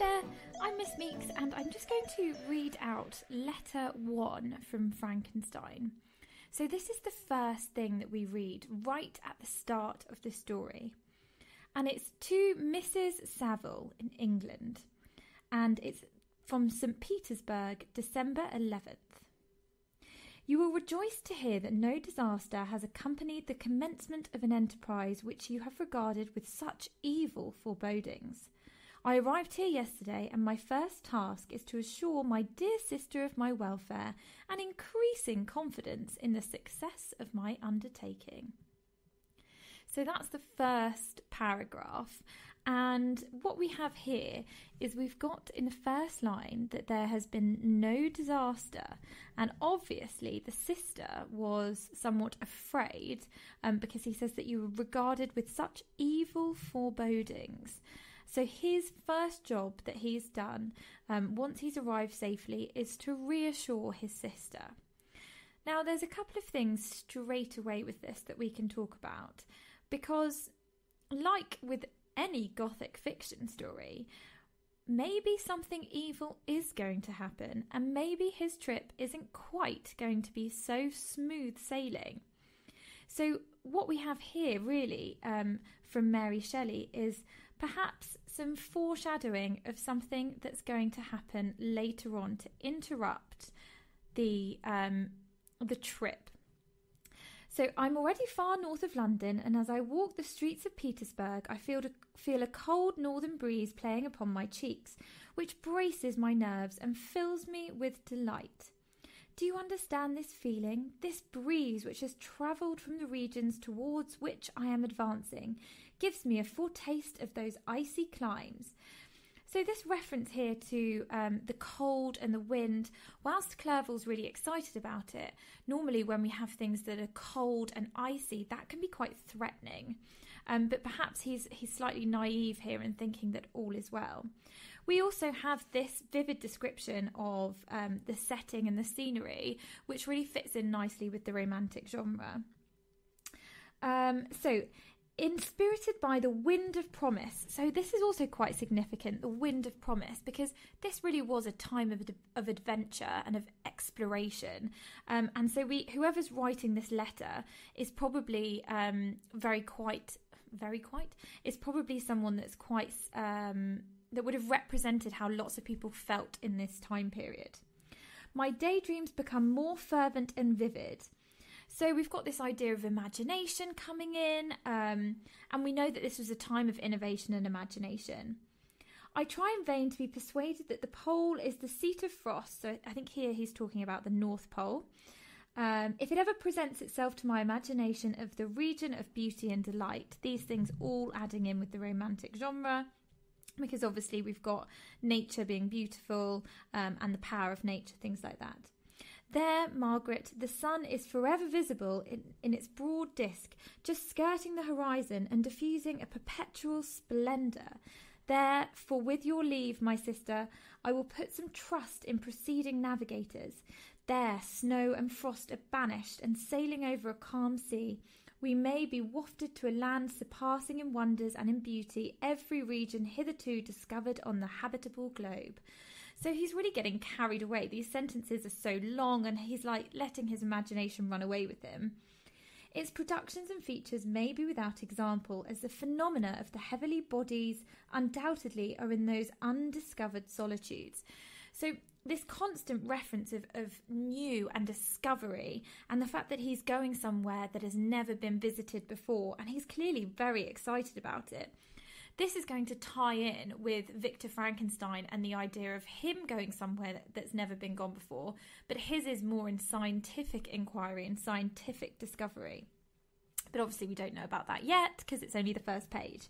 there, I'm Miss Meeks, and I'm just going to read out letter one from Frankenstein. So, this is the first thing that we read right at the start of the story, and it's to Mrs. Saville in England, and it's from St. Petersburg, December 11th. You will rejoice to hear that no disaster has accompanied the commencement of an enterprise which you have regarded with such evil forebodings. I arrived here yesterday, and my first task is to assure my dear sister of my welfare and increasing confidence in the success of my undertaking. So that's the first paragraph. And what we have here is we've got in the first line that there has been no disaster. And obviously, the sister was somewhat afraid um, because he says that you were regarded with such evil forebodings. So, his first job that he's done um, once he's arrived safely is to reassure his sister. Now, there's a couple of things straight away with this that we can talk about because, like with any gothic fiction story, maybe something evil is going to happen, and maybe his trip isn't quite going to be so smooth sailing. So, what we have here really um, from Mary Shelley is perhaps some foreshadowing of something that's going to happen later on to interrupt the um, the trip. So I'm already far north of London, and as I walk the streets of Petersburg, I feel a, feel a cold northern breeze playing upon my cheeks, which braces my nerves and fills me with delight. Do you understand this feeling? This breeze which has travelled from the regions towards which I am advancing gives me a foretaste of those icy climes. So, this reference here to um, the cold and the wind, whilst Clerval's really excited about it, normally when we have things that are cold and icy, that can be quite threatening. Um, but perhaps he's he's slightly naive here in thinking that all is well. We also have this vivid description of um, the setting and the scenery, which really fits in nicely with the romantic genre. Um, so inspirited by the wind of promise. So this is also quite significant, the wind of promise, because this really was a time of, of adventure and of exploration. Um, and so we, whoever's writing this letter is probably um, very quite, very quite, is probably someone that's quite, um, that would have represented how lots of people felt in this time period. My daydreams become more fervent and vivid. So we've got this idea of imagination coming in, um, and we know that this was a time of innovation and imagination. I try in vain to be persuaded that the pole is the seat of frost. So I think here he's talking about the North Pole. Um, if it ever presents itself to my imagination of the region of beauty and delight, these things all adding in with the romantic genre, because obviously we've got nature being beautiful um, and the power of nature, things like that. There, Margaret, the sun is forever visible in, in its broad disk, just skirting the horizon and diffusing a perpetual splendour. There, for with your leave, my sister, I will put some trust in preceding navigators. There, snow and frost are banished, and sailing over a calm sea, we may be wafted to a land surpassing in wonders and in beauty every region hitherto discovered on the habitable globe. So he's really getting carried away. These sentences are so long, and he's like letting his imagination run away with him. Its productions and features may be without example, as the phenomena of the heavenly bodies undoubtedly are in those undiscovered solitudes. So, this constant reference of, of new and discovery, and the fact that he's going somewhere that has never been visited before, and he's clearly very excited about it. This is going to tie in with Victor Frankenstein and the idea of him going somewhere that's never been gone before, but his is more in scientific inquiry and scientific discovery. But obviously, we don't know about that yet because it's only the first page.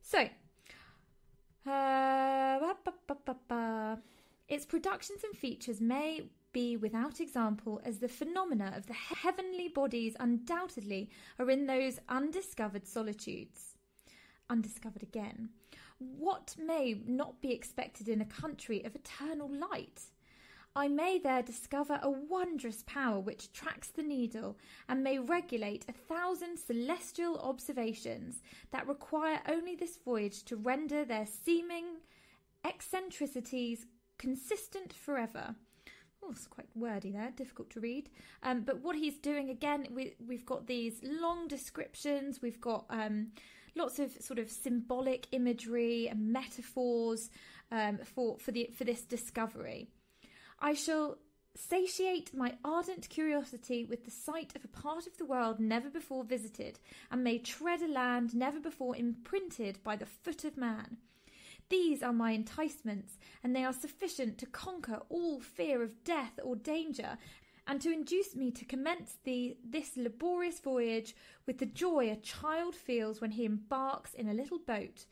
So, uh, its productions and features may be without example as the phenomena of the heavenly bodies undoubtedly are in those undiscovered solitudes undiscovered again. What may not be expected in a country of eternal light? I may there discover a wondrous power which tracks the needle and may regulate a thousand celestial observations that require only this voyage to render their seeming eccentricities consistent forever. Oh, it's quite wordy there, difficult to read. Um, but what he's doing again, we, we've got these long descriptions, we've got um, lots of sort of symbolic imagery and metaphors um, for for the for this discovery. I shall satiate my ardent curiosity with the sight of a part of the world never before visited, and may tread a land never before imprinted by the foot of man. These are my enticements, and they are sufficient to conquer all fear of death or danger, and to induce me to commence the, this laborious voyage with the joy a child feels when he embarks in a little boat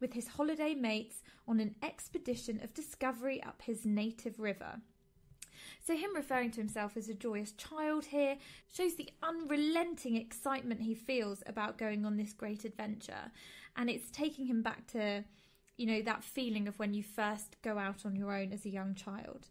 with his holiday mates on an expedition of discovery up his native river. So, him referring to himself as a joyous child here shows the unrelenting excitement he feels about going on this great adventure. And it's taking him back to you know, that feeling of when you first go out on your own as a young child.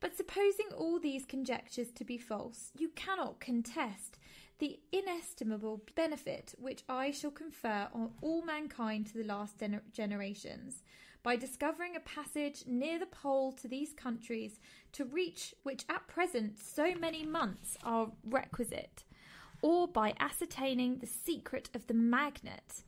But supposing all these conjectures to be false, you cannot contest the inestimable benefit which I shall confer on all mankind to the last gener- generations by discovering a passage near the pole to these countries to reach which at present so many months are requisite, or by ascertaining the secret of the magnet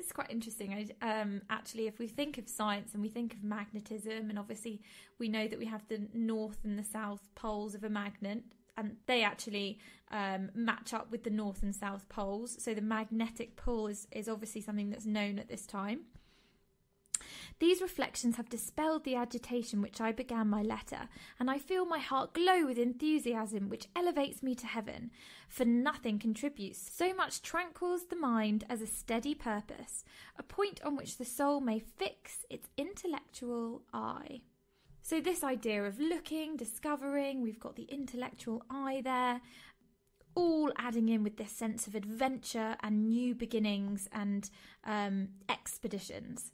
this is quite interesting. Um, actually, if we think of science and we think of magnetism, and obviously we know that we have the north and the south poles of a magnet, and they actually um, match up with the north and south poles. So the magnetic pull is, is obviously something that's known at this time. These reflections have dispelled the agitation which I began my letter, and I feel my heart glow with enthusiasm which elevates me to heaven, for nothing contributes so much tranquils the mind as a steady purpose, a point on which the soul may fix its intellectual eye. So, this idea of looking, discovering, we've got the intellectual eye there, all adding in with this sense of adventure and new beginnings and um, expeditions.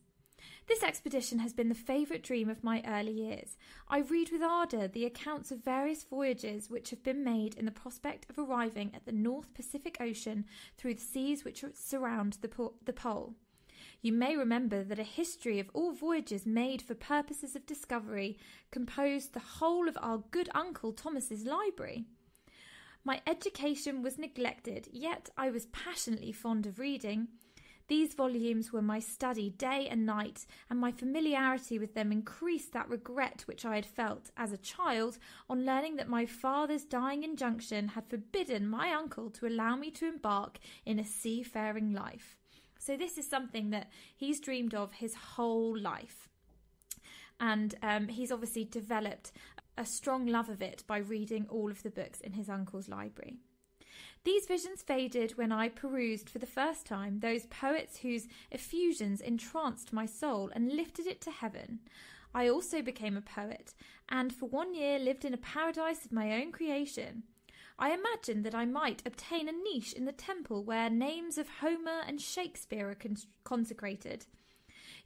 This expedition has been the favourite dream of my early years. I read with ardour the accounts of various voyages which have been made in the prospect of arriving at the North Pacific Ocean through the seas which surround the, po- the pole. You may remember that a history of all voyages made for purposes of discovery composed the whole of our good uncle Thomas's library. My education was neglected, yet I was passionately fond of reading. These volumes were my study day and night, and my familiarity with them increased that regret which I had felt as a child on learning that my father's dying injunction had forbidden my uncle to allow me to embark in a seafaring life. So, this is something that he's dreamed of his whole life. And um, he's obviously developed a strong love of it by reading all of the books in his uncle's library. These visions faded when I perused for the first time those poets whose effusions entranced my soul and lifted it to heaven. I also became a poet, and for one year lived in a paradise of my own creation. I imagined that I might obtain a niche in the temple where names of Homer and Shakespeare are cons- consecrated.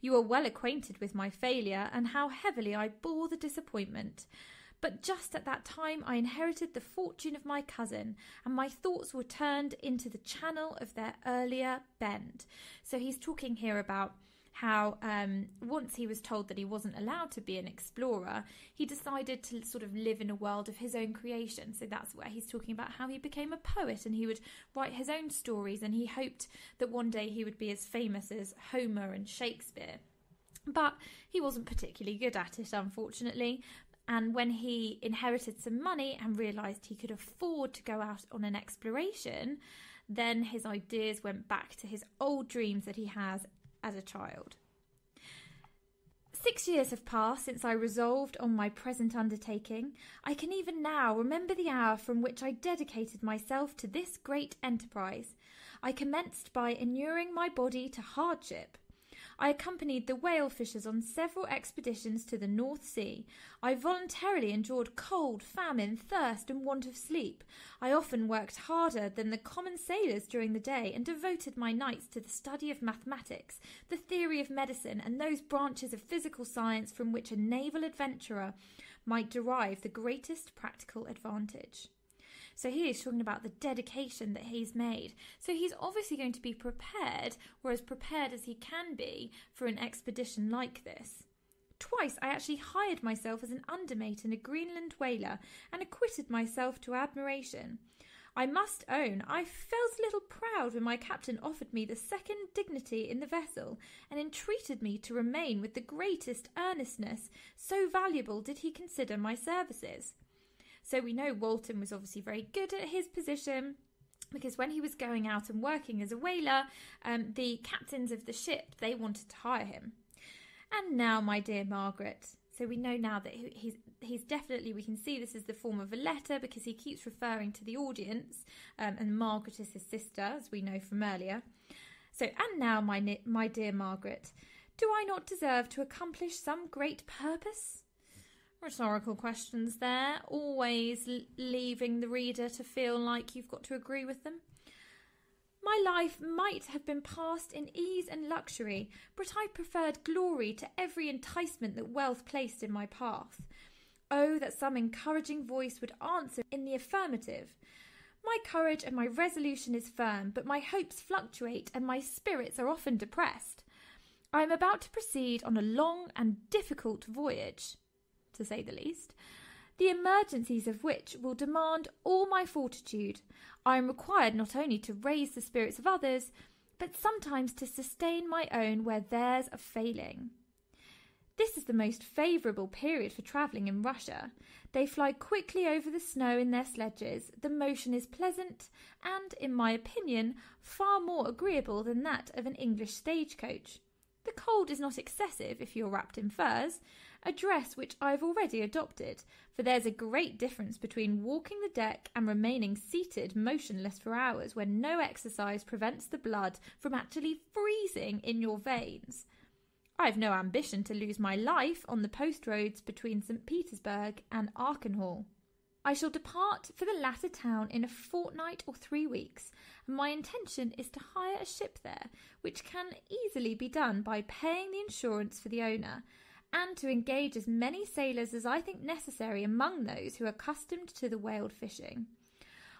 You are well acquainted with my failure and how heavily I bore the disappointment. But just at that time, I inherited the fortune of my cousin, and my thoughts were turned into the channel of their earlier bend. So he's talking here about how um, once he was told that he wasn't allowed to be an explorer, he decided to sort of live in a world of his own creation. So that's where he's talking about how he became a poet and he would write his own stories, and he hoped that one day he would be as famous as Homer and Shakespeare. But he wasn't particularly good at it, unfortunately. And when he inherited some money and realised he could afford to go out on an exploration, then his ideas went back to his old dreams that he has as a child. Six years have passed since I resolved on my present undertaking. I can even now remember the hour from which I dedicated myself to this great enterprise. I commenced by inuring my body to hardship. I accompanied the whale fishers on several expeditions to the North Sea. I voluntarily endured cold, famine, thirst, and want of sleep. I often worked harder than the common sailors during the day and devoted my nights to the study of mathematics, the theory of medicine, and those branches of physical science from which a naval adventurer might derive the greatest practical advantage. So he is talking about the dedication that he's made. So he's obviously going to be prepared, or as prepared as he can be, for an expedition like this. Twice I actually hired myself as an undermate in a Greenland whaler and acquitted myself to admiration. I must own I felt a little proud when my captain offered me the second dignity in the vessel and entreated me to remain with the greatest earnestness, so valuable did he consider my services. So we know Walton was obviously very good at his position because when he was going out and working as a whaler, um, the captains of the ship they wanted to hire him. And now, my dear Margaret, so we know now that he's he's definitely we can see this is the form of a letter because he keeps referring to the audience, um, and Margaret is his sister, as we know from earlier. So and now, my my dear Margaret, do I not deserve to accomplish some great purpose? Rhetorical questions there, always leaving the reader to feel like you've got to agree with them. My life might have been passed in ease and luxury, but I preferred glory to every enticement that wealth placed in my path. Oh, that some encouraging voice would answer in the affirmative. My courage and my resolution is firm, but my hopes fluctuate and my spirits are often depressed. I am about to proceed on a long and difficult voyage, to say the least the emergencies of which will demand all my fortitude. I am required not only to raise the spirits of others, but sometimes to sustain my own where theirs are failing. This is the most favourable period for travelling in Russia. They fly quickly over the snow in their sledges, the motion is pleasant, and, in my opinion, far more agreeable than that of an English stagecoach. The cold is not excessive if you're wrapped in furs, a dress which I've already adopted, for there's a great difference between walking the deck and remaining seated motionless for hours when no exercise prevents the blood from actually freezing in your veins. I've no ambition to lose my life on the post roads between St. Petersburg and Archangel. I shall depart for the latter town in a fortnight or three weeks, and my intention is to hire a ship there, which can easily be done by paying the insurance for the owner and to engage as many sailors as I think necessary among those who are accustomed to the whale fishing.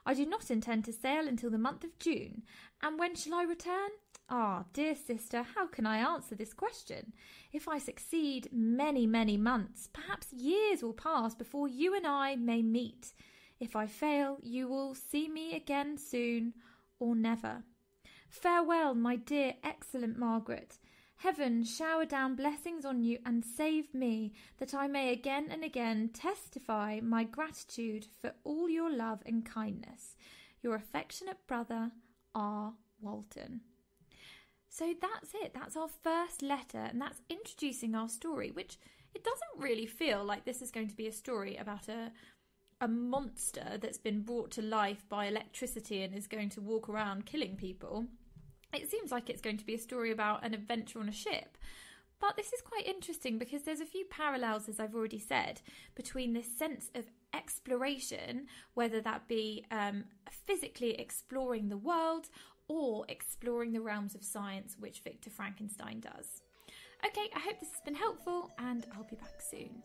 I do not intend to sail until the month of June, and when shall I return? Ah, dear sister, how can I answer this question? If I succeed, many, many months, perhaps years will pass before you and I may meet. If I fail, you will see me again soon or never. Farewell, my dear, excellent Margaret. Heaven shower down blessings on you and save me, that I may again and again testify my gratitude for all your love and kindness. Your affectionate brother, R. Walton. So that's it. That's our first letter, and that's introducing our story, which it doesn't really feel like this is going to be a story about a a monster that's been brought to life by electricity and is going to walk around killing people it seems like it's going to be a story about an adventure on a ship. But this is quite interesting because there's a few parallels, as I've already said, between this sense of exploration, whether that be um, physically exploring the world or exploring the realms of science, which Victor Frankenstein does. Okay, I hope this has been helpful, and I'll be back soon.